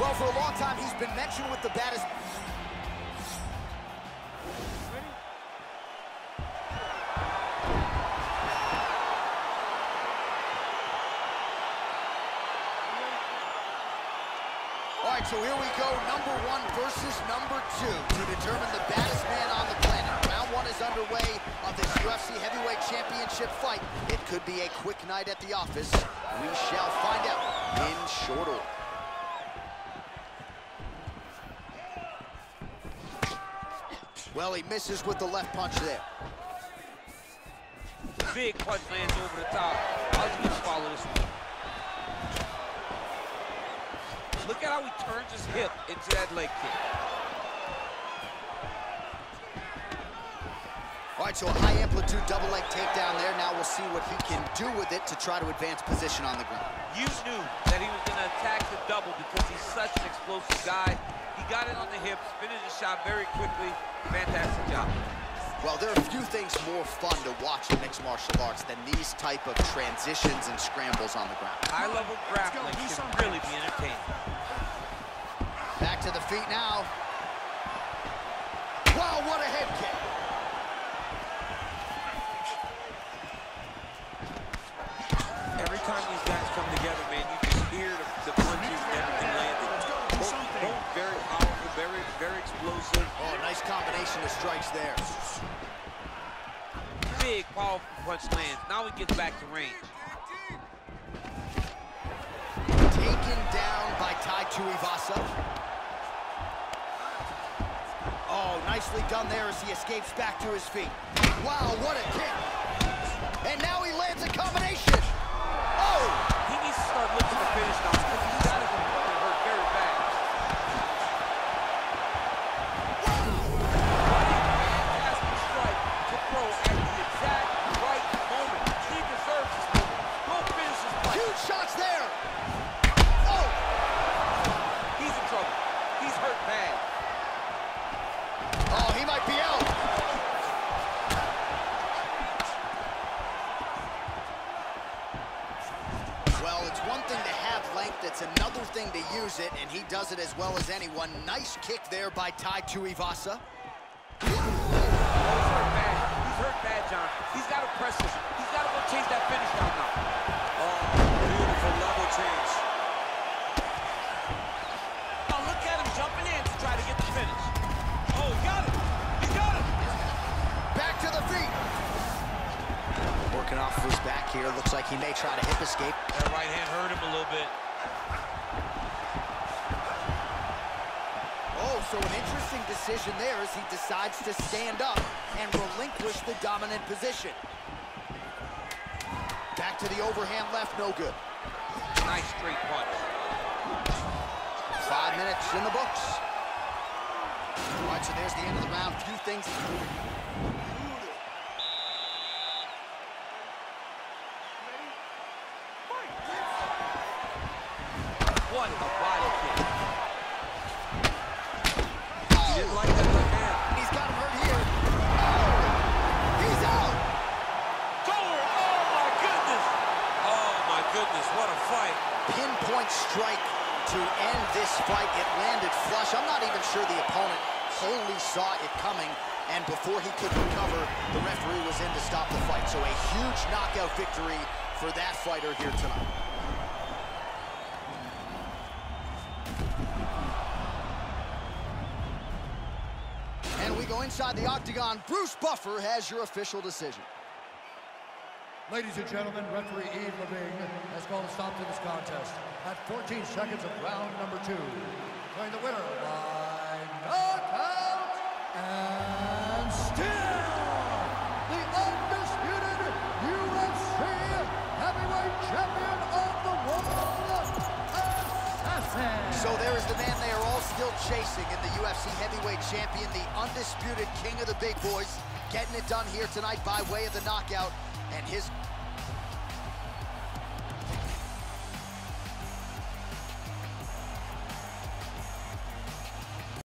know, for a long time, he's been mentioned with the baddest... All right, so here we go, number one versus number two to determine the baddest man on the planet. Round one is underway of this UFC Heavyweight Championship fight. It could be a quick night at the office. We shall find out in short order. Well, he misses with the left punch there. Big punch lands over the top. How's he gonna follow this one? Look at how he turns his hip into that leg kick. All right, so a high amplitude double leg takedown there. Now we'll see what he can do with it to try to advance position on the ground. You knew that he was gonna attack the double because he's such an explosive guy. He got it on the hips, finished the shot very quickly. Fantastic job. Well, there are a few things more fun to watch in mixed martial arts than these type of transitions and scrambles on the ground. High-level grappling can really be entertaining. Back to the feet now. Wow, what a head kick. Every time these guys come together, man, you just hear the, the punches and everything landing. Both, both very powerful, very, very explosive. Oh, nice combination of strikes there. Big, powerful punch lands. Now he gets back to range. Taken down by Tai Tuivasa. Oh, nicely done there as he escapes back to his feet. Wow, what a kick. And now he lands a combination. Oh! He needs to start looking to finish now have it's another thing to use it, and he does it as well as anyone. Nice kick there by Tai Tuivasa. He's hurt bad. He's hurt bad, John. He's got to press this. He's got to go chase that finish down now. Oh, beautiful level change. Now oh, look at him jumping in to try to get the finish. Oh, he got it. He got it. Back to the feet. Working off of his back here. Looks like he may try to hip escape. That right hand hurt him a little bit. Oh, so an interesting decision there as he decides to stand up and relinquish the dominant position. Back to the overhand left, no good. Nice straight punch. Five minutes in the books. All right, so there's the end of the round. Few things. What a body kick. He didn't like that left hand. He's got him hurt here. Oh, he's out. Door! Oh, my goodness. Oh, my goodness. What a fight. Pinpoint strike to end this fight. It landed flush. I'm not even sure the opponent wholly saw it coming. And before he could recover, the referee was in to stop the fight. So a huge knockout victory for that fighter here tonight. We go inside the octagon. Bruce Buffer has your official decision. Ladies and gentlemen, referee Eve Levine has called a stop to this contest at 14 seconds of round number two. Declaring the winner by knockout and So there is the man they are all still chasing in the UFC heavyweight champion, the undisputed king of the big boys, getting it done here tonight by way of the knockout. And his